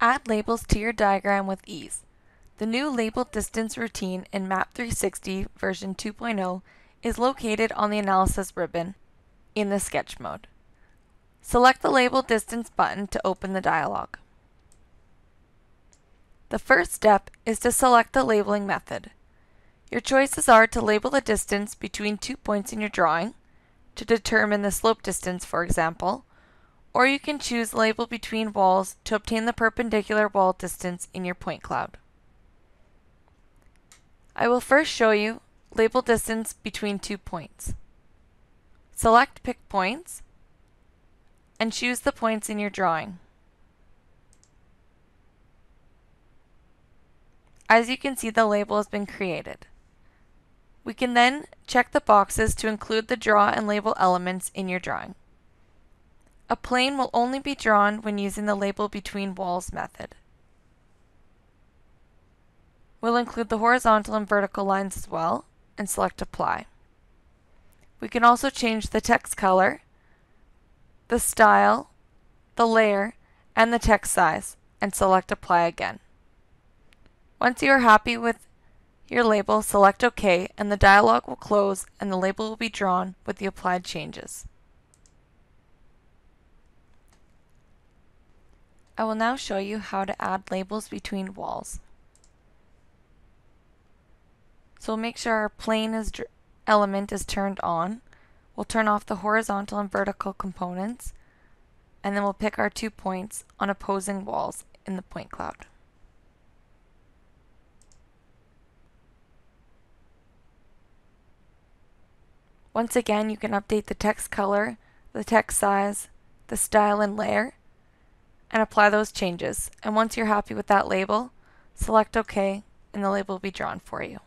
Add labels to your diagram with ease. The new label distance routine in MAP 360 version 2.0 is located on the analysis ribbon in the sketch mode. Select the label distance button to open the dialog. The first step is to select the labeling method. Your choices are to label the distance between two points in your drawing, to determine the slope distance for example, or you can choose label between walls to obtain the perpendicular wall distance in your point cloud. I will first show you label distance between two points. Select Pick Points and choose the points in your drawing. As you can see the label has been created. We can then check the boxes to include the draw and label elements in your drawing. A plane will only be drawn when using the label between walls method. We'll include the horizontal and vertical lines as well and select apply. We can also change the text color, the style, the layer, and the text size and select apply again. Once you are happy with your label, select OK and the dialog will close and the label will be drawn with the applied changes. I will now show you how to add labels between walls. So we'll make sure our plane is element is turned on. We'll turn off the horizontal and vertical components and then we'll pick our two points on opposing walls in the point cloud. Once again, you can update the text color, the text size, the style and layer, and apply those changes. And once you're happy with that label, select OK and the label will be drawn for you.